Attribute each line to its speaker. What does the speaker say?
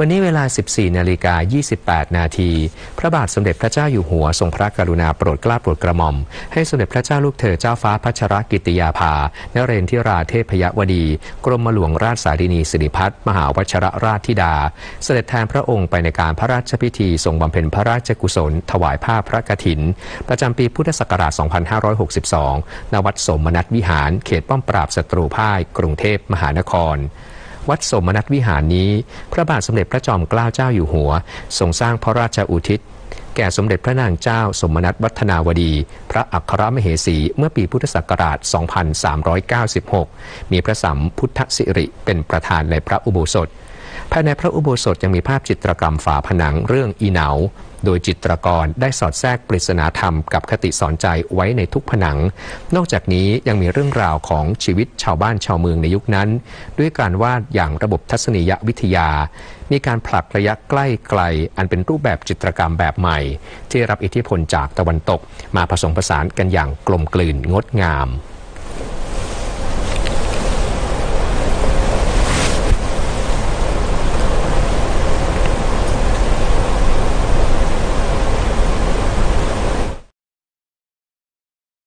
Speaker 1: วันนี้เวลา 14 นาฬิกา 28 นาที พระบาทสมเด็จพระเจ้าอยู่หัวทรงพระกรุณาโปรดเกล้าโปรดกระหม่อม ให้สมเด็จพระเจ้าลูกเธอเจ้าฟ้าพัชรกิติยาภา นเรนทิราเทพยวดี กรมหลวงราชสารินีสิริพัฒน์มหาวชรราชธิดา เสด็จแทนพระองค์ไปในการพระราชพิธีทรงบำเพ็ญพระราชกุศล ถวายผ้าพระกฐิน ประจำปีพุทธศักราช 2562 ณ วัดสมนัตวิหาร เขตป้อมปราบศัตรูพ่าย กรุงเทพมหานคร วัดสมนัตวิหารนี้ พระบาทสมเด็จพระจอมเกล้าเจ้าอยู่หัวทรงสร้างพระราชอุทิศ แก่สมเด็จพระนางเจ้าสมนัตวัฒนาวดี พระอัครมเหสีเมื่อปีพุทธศักราช 2396 มีพระสัมพุทธสิริเป็นประธานในพระอุโบสถ ภายในพระอุโบสถยังมีภาพจิตรกรรมฝาผนังเรื่องอีเหนา โดยจิตรกรได้สอดแทรกปริศนาธรรมกับคติสอนใจไว้ในทุกผนัง นอกจากนี้ยังมีเรื่องราวของชีวิตชาวบ้านชาวเมืองในยุคนั้น ด้วยการวาดอย่างระบบทัศนียวิทยา มีการผลักระยะใกล้ไกล อันเป็นรูปแบบจิตรกรรมแบบใหม่ ที่รับอิทธิพลจากตะวันตก มาผสมผสานกันอย่างกลมกลืนงดงาม